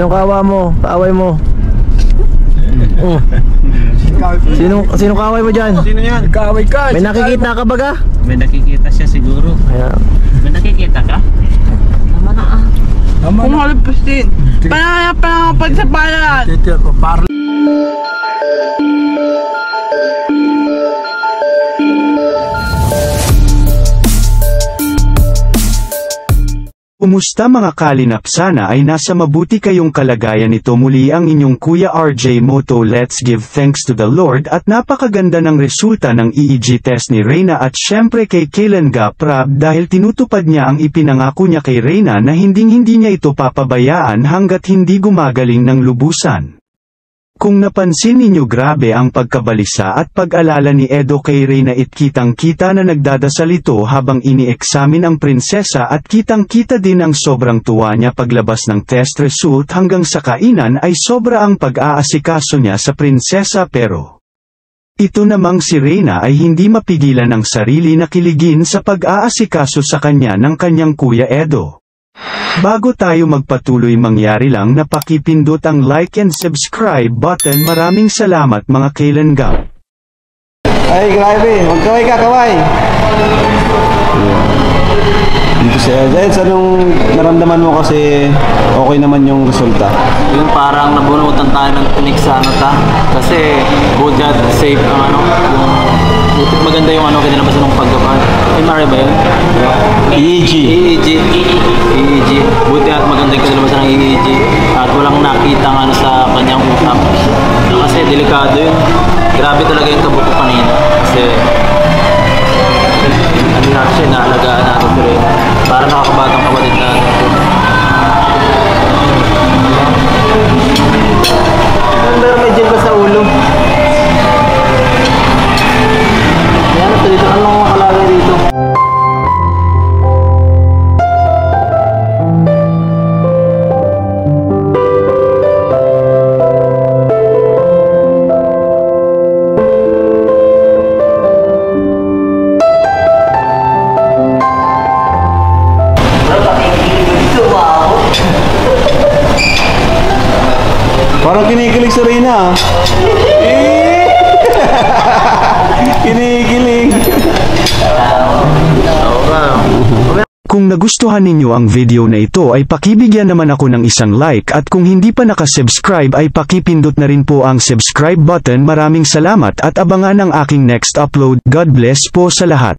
Sinong kawa mo? Kaaway mo? Oh. Sino sino kaaway mo diyan? Sino yan? Kaway ka. May nakikita ka baga? May nakikita siya siguro. Ayan. May nakikita ka? Tama na ah. Tama na. halipos din. Pananganap pa lang ako sa bayan. Tito ko, Kumusta mga kalinap? Sana ay nasa mabuti kayong kalagayan ito muli ang inyong Kuya RJ Moto. Let's give thanks to the Lord at napakaganda ng resulta ng EEG test ni Reyna at syempre kay Kailan Gaprab dahil tinutupad niya ang ipinangako niya kay Reyna na hinding hindi niya ito papabayaan hanggat hindi gumagaling ng lubusan. Kung napansin ninyo grabe ang pagkabalisa at pag-alala ni Edo kay Reyna it kitang-kita na nagdadasal ito habang ini-examine ang prinsesa at kitang-kita din ang sobrang tuwa niya paglabas ng test result hanggang sa kainan ay sobra ang pag-aasikaso niya sa prinsesa pero ito namang si Reyna ay hindi mapigilan ang sarili na kiligin sa pag-aasikaso sa kanya ng kanyang kuya Edo. Bago tayo magpatuloy mangyari lang na pakipindot ang like and subscribe button maraming salamat mga kailan gap. Ay, grabe. Magkaway ka, kaway. Dito si Eds, anong naramdaman mo kasi okay naman yung resulta? Yung parang nabunutan tayo ng tinik sa ano ta. Kasi good God safe ang ano. Yung, maganda yung ano kinilabas ng paggapan. MRI ba yun? EEG. EEG. EEG. Buti at maganda yung kinilabas ng EEG. At walang nakita ano sa kanyang utak. Kasi delikado yun. Grabe talaga yung kabuko kanina. Kasi ano na siya, naalagaan natin Reyna. Para nakakabatang kapatid natin. Reyna ah. Eh! kinikilig. Kung nagustuhan ninyo ang video na ito ay pakibigyan naman ako ng isang like at kung hindi pa nakasubscribe ay pakipindot na rin po ang subscribe button maraming salamat at abangan ang aking next upload. God bless po sa lahat.